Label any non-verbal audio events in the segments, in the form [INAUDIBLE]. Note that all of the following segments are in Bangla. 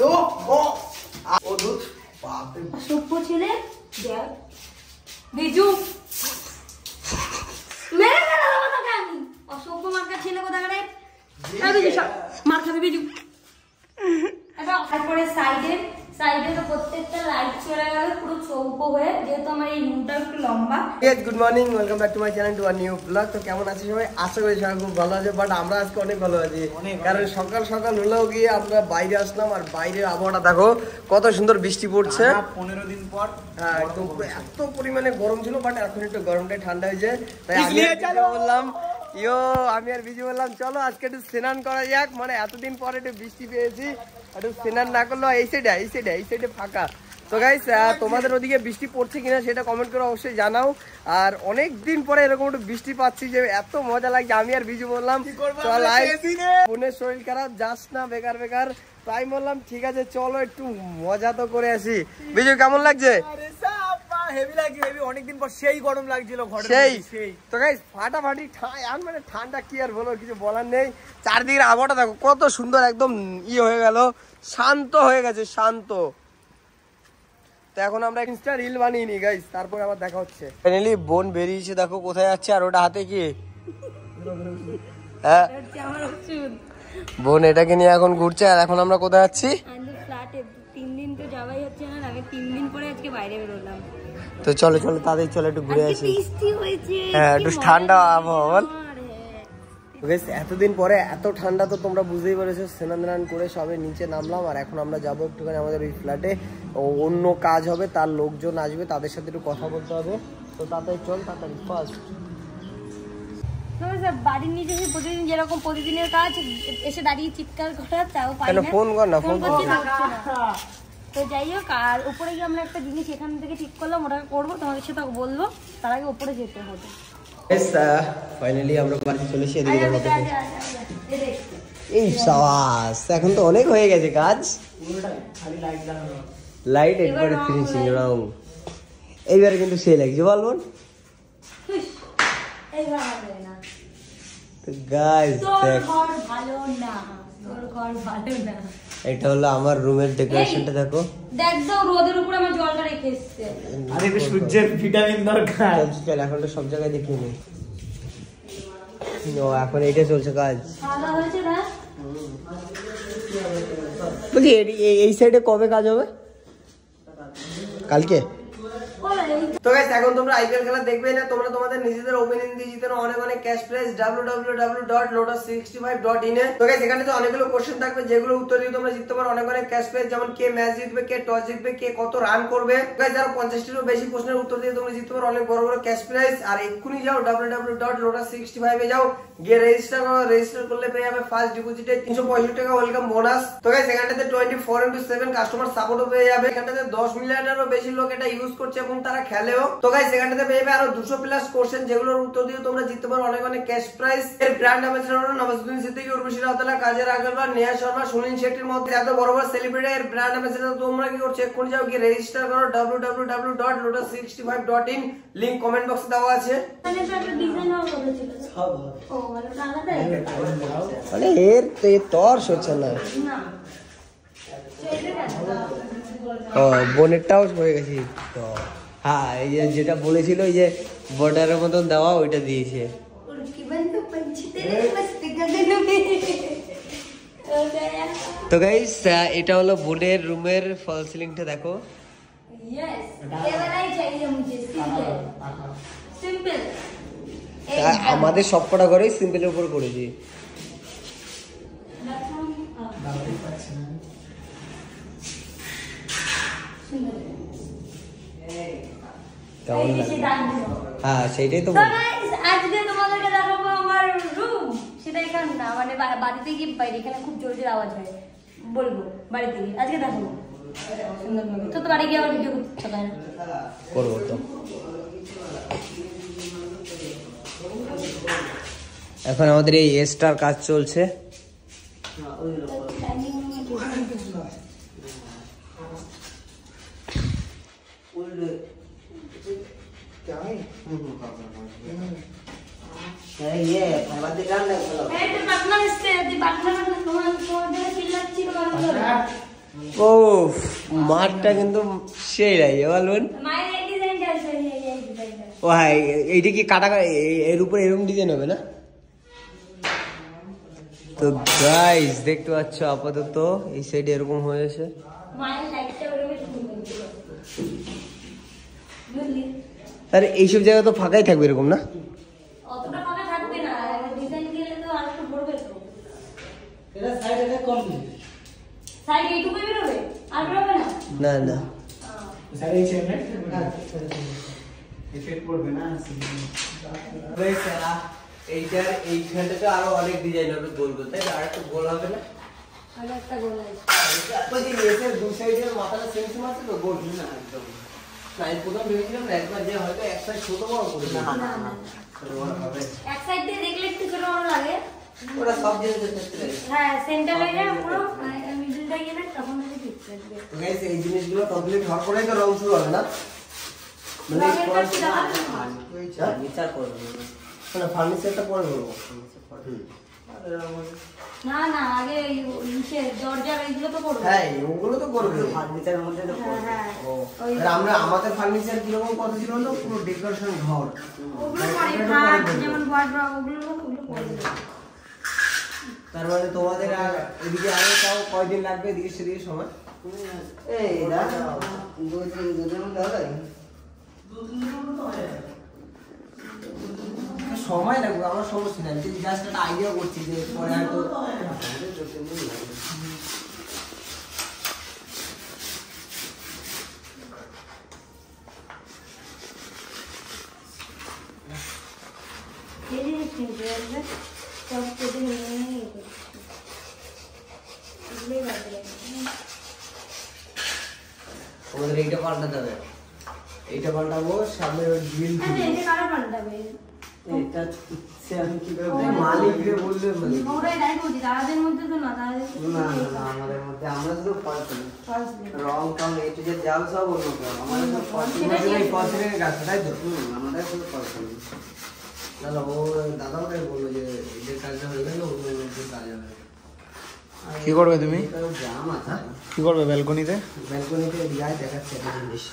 ও ও ও বাপরে সভ্য ছেলে দেখ। বিজু মেরে ফেলে দেবো তোকে আমি। অসভ্য ছেলে বিজু সব মার খাবে বিজু। [LAUGHS] তারপরে সাইডে সাইডে তো প্রত্যেকটা লাইট চলে গেল পুরো চৌকো হয়ে যেহেতু আমার এই রুমটা একটু লম্বা। Yes good morning welcome back to my channel to our new blog তো কেমন আছি সবাই? আশা করি সবাই খুব ভালো আছে বাট আমরা আজকে অনেক ভালো আছি। কারণ সকাল সকাল হলেও গিয়ে আমরা বাইরে আসলাম আর বাইরের আবহাওয়াটা দেখো কত সুন্দর বৃষ্টি পড়ছে। পনেরো দিন পর হ্যাঁ একদম এত পরিমাণে গরম ছিল বাট এখন একটু গরমটা ঠান্ডা হয়েছে। তাই আমি। বললাম ইয়ো আমি আর বিজি বললাম চলো আজকে একটু স্নান করা যাক। মানে এতদিন পরে একটু বৃষ্টি পেয়েছি। একটু স্নান না করলেও এই সাইডে এই সাইডে এই সাইডে ফাঁকা। তো গাইস তোমাদের ওদিকে বৃষ্টি পড়ছে কিনা সেটা কমেন্ট করে অবশ্যই জানাও। আর অনেক দিন পরে এরকম একটু বৃষ্টি পাচ্ছি যে এত মজা লাগছে আমি আর বিজু বললাম বোনের শরীর খারাপ যাস না বেকার বেকার। তাই বললাম ঠিক আছে চলো একটু মজা তো করে আসি। বিজু কেমন লাগছে? হেভি লাগছে হেভি অনেকদিন পর সেই গরম লাগছিল ঘরে সেই। সেই। তো গাইস ফাটাফাটি আর মানে ঠান্ডা কি আর বলো কিছু বলার নেই। চারদিকের আবহাওয়াটা দেখো কত সুন্দর একদম ই হয়ে গেল শান্ত হয়ে গেছে শান্ত। তো এখন আমরা ইনস্টা রিল বানিয়ে নি গাইস তারপর আবার দেখা হচ্ছে। ফাইনালি বোন বেরিয়েছে দেখো কোথায় যাচ্ছে আর ওটা হাতে কি? হ্যাঁ। বোন এটাকে নিয়ে এখন ঘুরছে আর এখন আমরা কোথায় যাচ্ছি? তিন দিন তো যাওয়াই হচ্ছে না আমি তিন দিন পরে আজকে বাইরে বেরোলাম। তো চলো চলো তাদের চলো একটু ঘুরে আসি। হ্যাঁ, একটু ঠান্ডা আবহাওয়া বল। হ্যাঁ। এতদিন পরে এত ঠান্ডা তো তোমরা বুঝতেই পেরেছ স্নান করে সবে নিচে নামলাম আর এখন আমরা যাব একটুখানি আমাদের ওই ফ্ল্যাটে অন্য কাজ হবে তার লোকজন আসবে তাদের সাথে একটু কথা বলতে হবে। তো তাড়াতাড়ি চল তাড়াতাড়ি ফার্স্ট বাড়ির এসে প্রতিদিন যেরকম প্রতিদিনের কাজ এসে দাঁড়িয়ে চিৎকার করা তাও ফোন কর না ফোন কর। তো যাই হোক আর উপরে গিয়ে আমরা একটা জিনিস এখান থেকে ঠিক করলাম ওটাকে করব তোমাদের সাথে বলব তার আগে উপরে যেতে হবে। ফাইনালি আমরা বাড়ি চলে এসে এদিকে দেখো এই সাবাস এখন তো অনেক হয়ে গেছে কাজ। লাইট একবারে ফিনিশিং রং। এইবারে কিন্তু সে লাগছে বল বোন গাইস তোর দেখ। ঘর ভালো না তোর ঘর ভালো না। এটা হলো আমার রুমের ডেকোরেশনটা দেখো। দেখ রোদের উপরে আমার জলটা রেখে এসছে। আরে সূর্যের ভিটামিন দরকার। চল এখন তো সব জায়গায় দেখিয়ে নেই ও এখন এইটা চলছে কাজ। খাওয়া হয়েছে না বলছি এই- এই সাইডে কবে কাজ হবে? কালকে? তো গাইস এখন তোমরা আইপিএল খেলা দেখবে না, তোমরা তোমাদের নিজেদের ওপেনিং দিয়ে জিতে অনেক অনেক ক্যাশ প্রাইজ www.lotus65.in এ। তো গাইস এখানে তো অনেকগুলো কোশ্চেন থাকবে যেগুলো উত্তর দিয়ে তোমরা জিততে পারো অনেক অনেক ক্যাশ প্রাইজ যেমন কে ম্যাচ জিতবে, কে টস জিতবে, কে কত রান করবে। গাইস যারা 50টিরও বেশি প্রশ্নের উত্তর দিয়ে তোমরা জিততে পারো অনেক বড় বড় ক্যাশ প্রাইজ আর এক্ষুনি যাও www.lotus65 এ যাও, গিয়ে রেজিস্টার করো। রেজিস্টার করলে পেয়ে যাবে ফার্স্ট ডিপোজিটে 365 টাকা ওয়েলকাম বোনাস তো গাইস এখানটাতে 24 ইনটু 7 কাস্টমার সাপোর্টও পেয়ে যাবে। এখানটাতে 10 মিলিয়নেরও বেশি লোক এটা ইউজ করছে এবং তারা খেলেও তো গাইস এখানটাতে পেয়ে যাবে আরও দুশো প্লাস কোশ্চেন যেগুলোর উত্তর দিয়ে তোমরা জিততে পারো। অনেক অনেক ক্যাশ প্রাইজ এর ব্র্যান্ড অ্যাম্বাসেডর হলো নবাজুদ্দিন সিদ্দিকী উর্বশী রাউতলা কাজের আগরওয়াল নেহা শর্মা সুনীল শেট্টির মধ্যে এত বড় বড় সেলিব্রিটি এর ব্র্যান্ড অ্যাম্বাসেডর তোমরা কি করছ? এক্ষুনি যাও গিয়ে রেজিস্টার করো www.lotus65.in লিংক কমেন্ট বক্সে দেওয়া আছে। মানে তো একটা ডিজাইন হওয়ার কথা ছিল ও মানে এর তো হচ্ছে না। না। ও বোনেরটাও হয়ে গেছে। তো হ্যাঁ এই যে যেটা বলেছিল ওই যে বর্ডারের মতন দেওয়া ওইটা দিয়েছে। তো গাইস এটা হলো বোনের রুমের ফল সিলিংটা দেখো। আমাদের সবকটা ঘরেই সিম্পলের উপর করেছি। সুন্দর। কেমন লাগে হ্যাঁ তো আজকে তোমাদেরকে দেখাবো আমার রুম সেটা এখানে না মানে বাড়িতে গিয়ে বাইরে? এখানে খুব জোর জোর আওয়াজ হয়। বলব বাড়িতে গিয়ে। আজকে দেখাবো। তো তো বাড়ি গিয়ে আবার ভিডিও করতে ইচ্ছা করে করব তো। এখন আমাদের এই এসটার কাজ চলছে। এই তো পাটনা এসছে, তুই পাটনা পাটনা তোমার তোমার জন্য চিল্লাচ্ছি তোমার জন্য। ও মাঠটা কিন্তু সেই লাগে ডিজাইনটা ও হ্যাঁ এইটা কি কাটা এর উপর এরকম ডিজাইন হবে না? তো গাইস দেখতে পাচ্ছ আপাতত এই সাইড এরকম হয়েছে। আরে এইসব জায়গা তো ফাঁকাই থাকবে এরকম না অতটা ফাঁকা থাকবে না ডিজাইন গেলে তো আর একটু ভরবে তো সাইড এইটুকুই বেরোবে? আর বেরোবে না? না না। এইটার এইখানটাতে আরও অনেক ডিজাইন হবে গোল গোল তাই আর একটু গোল হবে না? আর একটা গোল আছে। ওই দু সাইডের মাথাটা সেম সেম আছে তো? গোল না একদম। না এই প্রথম ভেবেছিলাম একবার যে হয়তো এক সাইড ছোট বড় করে না না, না। হবে। এক সাইড দিয়ে দেখলে একটু ছোট বড় লাগে। ওটা সব জিনিসের ক্ষেত্রে হ্যাঁ সেন্টার লাইনে পুরো মিডলটা গেলে তখন আমি ঠিক থাকবে তো গাইস এই জিনিসগুলো কমপ্লিট হওয়ার পরেই তো রং শুরু হবে না? মানে কি করব মানে পরে না না আগে নিচে দরজার এইগুলো তো করবে। হ্যাঁ ওগুলো তো করবে। ফার্নিচারের মধ্যে তো হ্যাঁ, হ্যাঁ। আমরা আমাদের ফার্নিচার কীরকম কথা ছিল না পুরো ডেকোরেশন ঘর ওগুলো পরে যেমন ওগুলো ওগুলো তার মানে তোমাদের আর এদিকে আরও তাও কয়দিন লাগবে? এদিকে সেদিকে সময়? এই সময় লাগবে, আমার সমস্যা নাই। কিন্তু জাস্ট একটা আইডিয়া করছি যে পরে হয়তো এই যে কিনতে আসবে সব কেটে নিয়ে নিয়ে নিয়ে করছে এগুলোই বাজে লাগে। আমাদের এইটা পাল্টাতে হবে। এইটা পাল্টাবো সামনে ওই গ্রিল এটা কারও পাল্টাবে? এটা সে আমি কি করে বলব? মালিকরে বললে মানে ওরাই তাই বলছি তাদের মধ্যে তো না তাদের না না না আমাদের মধ্যে আমরা শুধু রং এই যে জাল সব অন্য আমাদের এই তাই তো? শুধু না ও দাদাও তাই বলল যে কাজটা হয়ে গেল অন্য কাজ হবে। কি করবে তুমি? কি করবে ব্যালকনিতে ব্যালকনিতে যায় দেখাচ্ছে একটা জিনিস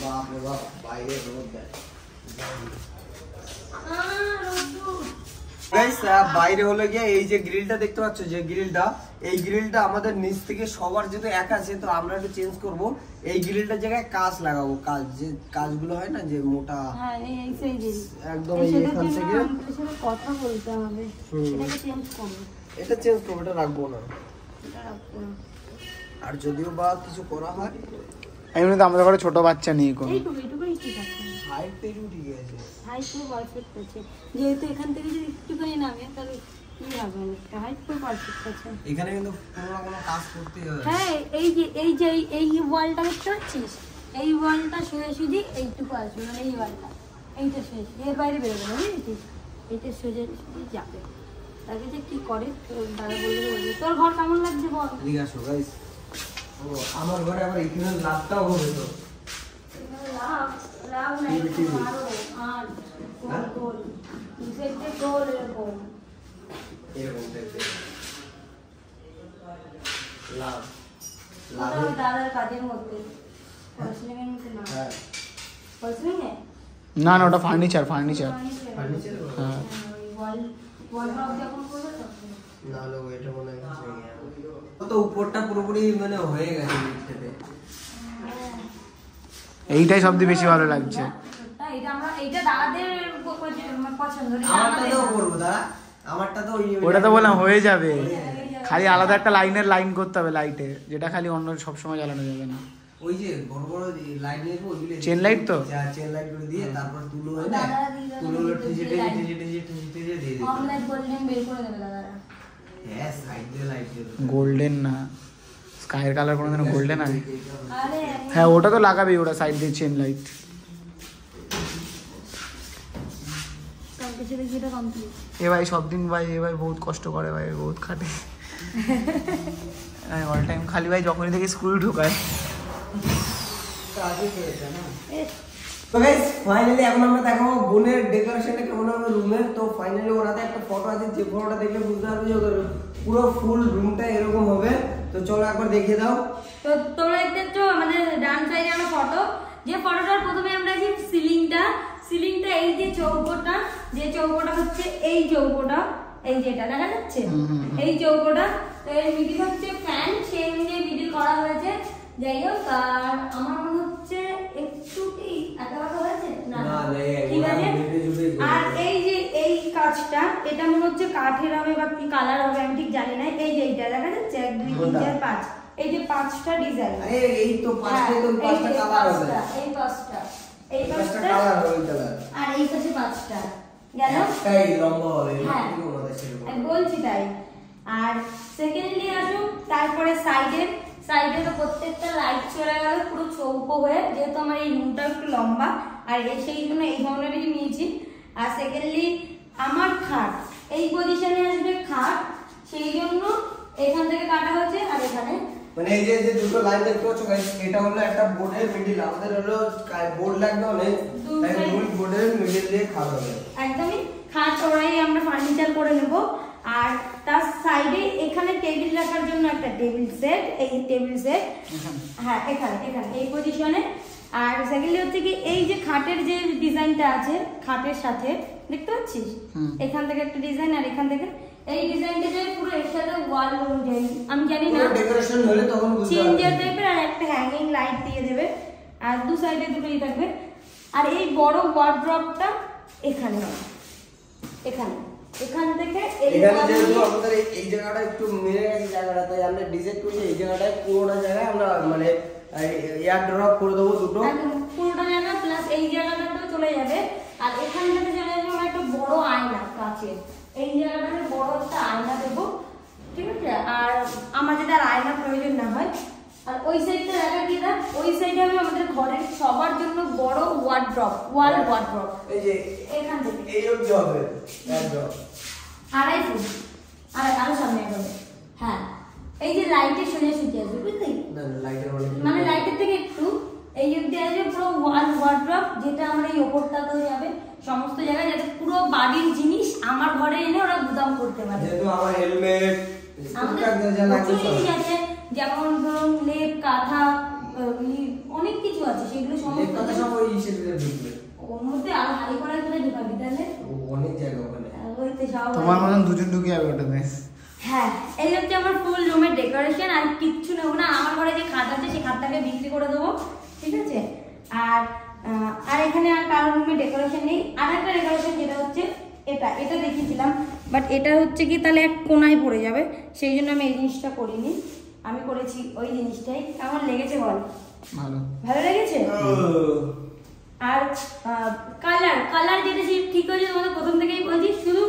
বাপ বাপ, বাইরে রোদ দেয়। গাইস বাইরে হলো গিয়ে এই যে গ্রিলটা দেখতে পাচ্ছ যে গ্রিলটা এই গ্রিলটা আমাদের নিচ থেকে সবার যেহেতু এক আছে তো আমরা একটু চেঞ্জ করব। এই গ্রিলটার জায়গায় কাঁচ লাগাবো। কাঁচ যে কাঁচগুলো হয় না যে মোটা হ্যাঁ। একদম এই এই এখান থেকে। কথা বলতে হবে। এটাকে এটা চেঞ্জ করব এটা রাখব না। আর যদিও বা কিছু করা হয় এমনি তো আমাদের ঘরে ছোট বাচ্চা নেই কোনো। এইটুকু এইটুকুই ঠিক আছে। হাইট আছে হাইট পুরো পারফেক্ট আছে যেহেতু এখান থেকে যদি একটুখানি নামে তাহলে এখানে কিন্তু কোনো কোনো কাজ করতে হবে। হ্যাঁ এই যে এই যে এই- ওয়ালটা দেখতে পাচ্ছিস? এই ওয়ালটা সোজাসুজি এইটুকু আসবে মানে এই ওয়ালটা এইটা সোজাসুজি এর বাইরে বেরোবে না বুঝেছিস? এইটা সোজাসুজি যাবে। তাকে যে কি করে দাদা বললে বলবে তোর ঘর কেমন লাগছে বল? এদিকে আসো গাইস আমার ঘরে আবার এখানে লাভটাও হবে তো। লাভ লাভ নাই টিভি, টিভি। আরও আর গোল হ্যাঁ? গোল দু সাইডে গোল এরকম এরকম টাইপের লাভ ওটা ওই দাদার কাজের মধ্যে ফলসিলিংয়ের মধ্যে না হ্যাঁ ফলসিলিংয়ে না না ওটা ফার্নিচার ফার্নিচার ফার্নিচার হ্যাঁ ওই ওয়াল ওয়াল রক যখন করবে তখন না হলে ওইটা মনে হয় কিছু নেই আর। ও তো উপরটা পুরোপুরি মানে হয়ে গেছে নিচটাতে এইটাই সবচেয়ে বেশি ভালো লাগছে। তা এটা আমরা এটা দাদাদের প- প- পছন্দ। এটা আমারটা তো আমাদের না। করব দাদা। আমারটা তো ওই ওটা তো বললাম হয়ে যাবে। খালি আলাদা একটা লাইনের লাইন করতে হবে লাইটে যেটা খালি অন্য সবসময় জ্বালানো যাবে না। ওই যে বড় বড় লাইট নিয়ে চেন লাইট তো? চেন লাইট দিয়ে তারপর তুলো হয় না তুলো দিয়ে গোল্ডেন বের করে দেবে দাদারা। হ্যাঁ সাইড দিয়ে লাইট দিয়ে গোল্ডেন না। স্কাইয়ের কালার কোনো গোল্ডেন আছে আরে হ্যাঁ ওটা তো লাগাবেই, ওটা সাইড দিয়ে চেন লাইট এ ভাই সব দিন ভাই, এ ভাই বহুত কষ্ট করে ভাই, বহুত খাটে। অল টাইম খালি ভাই, যখনই দেখি স্কুল ঢোকায়। তো গাইস ফাইনালি এখন আমরা দেখাবো বোনের ডেকোরেশনটা কেমন হবে রুমের তো ফাইনালি ওরাতে একটা ফটো আছে, যে ফটোটা দেখলে বুঝতে পারবে যে ওদের পুরো ফুল রুমটা এরকম হবে। তো চলো একবার দেখিয়ে দাও। তো তোমরা দেখতে পাচ্ছ আমাদের ডান সাইডে আমার ফটো যে ফটোটার প্রথমে আমরা যে সিলিংটা সিলিংটা এই যে চৌকোটা যে চৌকোটা হচ্ছে এই চৌকোটা এই যেটা দেখা যাচ্ছে? এই চৌকোটা তো এর মিডিল হচ্ছে ফ্যান সেই অনুযায়ী মিডিল করা হয়েছে। যাই হোক আর আমার মনে হচ্ছে একটু কি একেবারে হয়েছে? না ঠিক আছে? আর এই কাজটা? এটা মনে হচ্ছে কাঠের হবে বা কি কালার হবে আমি ঠিক জানি না। এই যে এইটা দেখা যাচ্ছে এক দুই তিন চার পাঁচ। এই যে পাঁচটা ডিজাইন আরে এই তো পাঁচটাই তো পাঁচটা কালার হবে। এই পাঁচটা। এই পাঁচটা পাঁচটা? কালার হবে কালার আর এই পাশে পাঁচটা। গেল? একটাই লম্বা হবে। হ্যাঁ। বলছি তাই। আর সেকেন্ডলি আসুন তারপরে সাইডে সাইডে তো প্রত্যেকটা লাইট চলে গেল পুরো চৌকো হয়ে। যেহেতু আমার এই রুমটা একটু লম্বা আর এ সেই জন্য এই ধরনেরই নিয়েছি। আর সেকেন্ডলি আমার খাট। এই পজিশনে আসবে খাট সেই জন্য এখান থেকে কাটা হয়েছে আর এখানে মানে এই যে দুটো লাইন দেখতে পাচ্ছ guys, এটা হলো একটা বোর্ডের মিডিল আমাদের হলো বোর্ড লাগবে অনেক। তাই মূল বোর্ডের মিডিল দিয়ে খাওয়া হবে। একদমই। খাট ওরাই আমরা ফার্নিচার করে নেব। আর তার সাইডে এখানে টেবিল রাখার জন্য একটা টেবিল সেট এই টেবিল সেট হ্যাঁ এখানে এখানে এই পজিশনে আর সেকেন্ডলি হচ্ছে কি এই যে খাটের যে ডিজাইনটা আছে খাটের সাথে দেখতে পাচ্ছিস? এখান থেকে একটা ডিজাইন আর এখান থেকে। এই ডিজাইনটা যে পুরো এর সাথে ওয়াল অনুযায়ী আমি জানি না। ডেকোরেশন হলে তখন বুঝতে চেঞ্জার টাইপের আর একটা হ্যাঙ্গিং লাইট দিয়ে দেবে। আর দু সাইডে দুটোই থাকবে। আর এই বড় ওয়ার্ড্রপটা এখানে এখানে। এখান থেকে এই এখানে যেহেতু আমাদের এই- জায়গাটা একটু মেরে গেছে জায়গাটা তাই আমরা ডিজাইন করছি এই জায়গাটায় পুরোটা জায়গায় আমরা মানে এয়ার ড্রপ করে দেবো দুটো। পুরোটা জায়গা প্লাস এই জায়গাটাতেও চলে যাবে। আর এখান থেকে চলে যাবে আমার একটা বড় আয়না কাছে এই জায়গাটাতে বড় একটা আয়না দেবো। ঠিক আছে? আর আমার যাতে আর আয়না প্রয়োজন না হয়। আর ওই সাইডটা দেখা কি দেখ? ওই সাইডে আমি আমাদের ঘরের সবার জন্য বড় ওয়ার্ড্রপ ওয়াল ওয়ার্ড্রপ এই যে এখান থেকে। এই অবধি হবে। এয়ার আড়াই ফুট। আর আরও সামনে হবে হ্যাঁ। এই যে লাইটের সোজা সুতি আসবে বুঝলি না না লাইটের অনেক মানে লাইটের থেকে একটু এই অব্দি আসবে পুরো ওয়াল ওয়ার্ড্রপ যেটা আমার এই ওপরটাতেও যাবে সমস্ত জায়গায় যাতে পুরো বাড়ির জিনিস আমার ঘরে এনে ওরা গুদাম করতে পারে যেহেতু আমার হেলমেট আমাদের আছে যেমন ধরুন লেপ কাঁথা অনেক কিছু আছে সেগুলো সমস্ত কথা সব ওই হিসেবে ঢুকবে। ওর মধ্যে আরও হাই করার করে ঢুকাবি তাহলে? অনেক জায়গা ওখানে। আহ, ওই তো সব তোমার মতন দুজন ঢুকে যাবে ওটাতে। হ্যাঁ এই হচ্ছে আমার ফুল রুমের ডেকোরেশন আর কিচ্ছু নেব না আমার ঘরে যে খাট আছে সেই খাটটাকে বিক্রি করে দেবো ঠিক আছে? আর আহ, আর এখানে আর কারোর রুমে ডেকোরেশন নেই। আর একটা ডেকোরেশন যেটা হচ্ছে এটা এটা দেখিয়েছিলাম। বাট এটা হচ্ছে কি তাহলে এক কোনায় পড়ে যাবে। সেই জন্য আমি এই জিনিসটা করিনি। আমি করেছি ওই জিনিসটাই। কেমন লেগেছে বল। ভালো। ভালো লেগেছে? আর কালার কালার যেটা সে ঠিক হয়েছে তোমাদের প্রথম থেকেই বলছি শুধু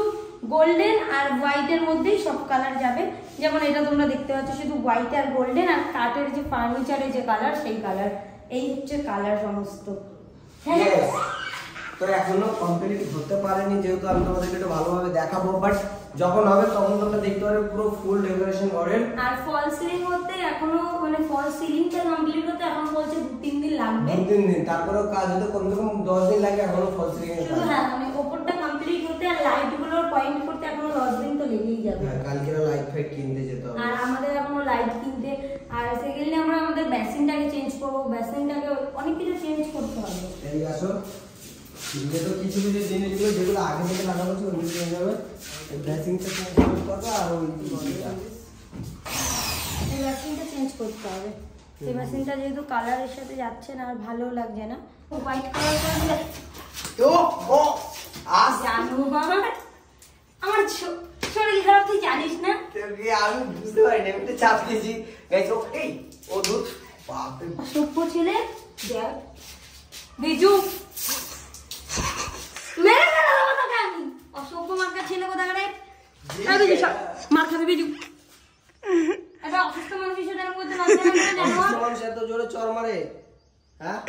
গোল্ডেন আর হোয়াইটের মধ্যেই সব কালার যাবে। যেমন এটা তোমরা দেখতে পাচ্ছ শুধু হোয়াইট আর গোল্ডেন আর কাঠের যে ফার্নিচারের যে কালার সেই কালার এই হচ্ছে কালার সমস্ত। হ্যাঁ. তো এখনও কমপ্লিট হতে পারেনি যেহেতু আমি তোমাদেরকে একটু ভালোভাবে দেখাবো বাট যখন হবে তখন তোমরা দেখতে পারবে পুরো ফুল ডেকোরেশন ঘরের আর ফল সিলিং করতে এখনও মানে ফল সিলিংটা কমপ্লিট করতে এখন বলছে দু তিন দিন লাগবে। দু তিন দিন তারপরেও কাজ হতে কমসে কম দশ দিন লাগে এখনও ফল সিলিং শুধু হ্যাঁ মানে ওপরটা কমপ্লিট করতে আর লাইটগুলোর পয়েন্ট করতে এখনও দশ দিন তো লেগেই যাবে। হ্যাঁ, কালকে লাইট ফাইট কিনতে যেতে হবে। আর আমাদের এখনও লাইট কিনতে আর সেকেন্ডলি আমরা আমাদের বেসিনটাকে চেঞ্জ করব। বেসিনটাকে অনেক কিছু চেঞ্জ করতে হবে। এই আসো। যেহেতু কিছু কিছু জিনিসগুলো যেগুলো আগে থেকে লাগানো ছিল ওগুলো চেঞ্জ হবে ড্রেসিংটা চেঞ্জ করতে হবে আর ওই। চেঞ্জ করতে হবে। এই বেসিনটা যেহেতু কালারের সাথে যাচ্ছে না আর ভালো লাগছে না। হোয়াইট কালার করে দিলে ও আজ জানো আমার আমার শরীর খারাপ তুই জানিস না? আমি বুঝতে পারিনি আমি একটু চাপ দিয়েছি। গাইস ও এই ও দুধ। বাপরে। সভ্য ছেলে দেখ। বিজু মেরে ফেলা দেবো তোকে আমি অসভ্য মার্কা ছেলে কোথায় রে এই বিজু সর, মার খাবি বিজু একটা অসুস্থ মানুষ হিসেবে আমি বলতে লজ্জা লাগে না, জানো? অসুস্থ মানুষ এত জোরে চর মারে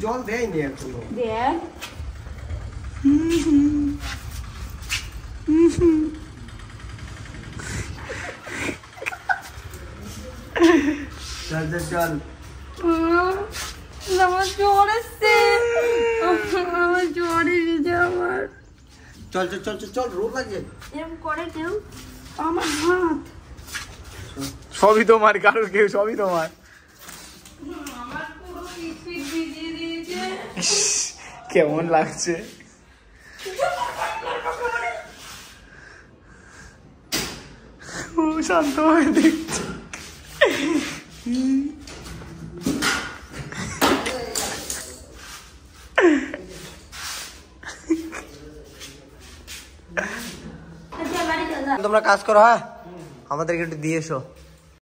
জল। দেয়নি এখনও। চল। আমার জ্বর এসছে আমার জ্বর এসেছে আমার। চল চল চল চল চল রোদ লাগছে এরকম করে কেউ আমার হাত। সবই তোমার কারোর কেউ সবই তোমার। কেমন লাগছে। ও শান্ত হয়ে দেখছে আচ্ছা বাড়ি চল যা। তোমরা কাজ করো হ্যাঁ? আমাদেরকে একটু দিয়ে এসো।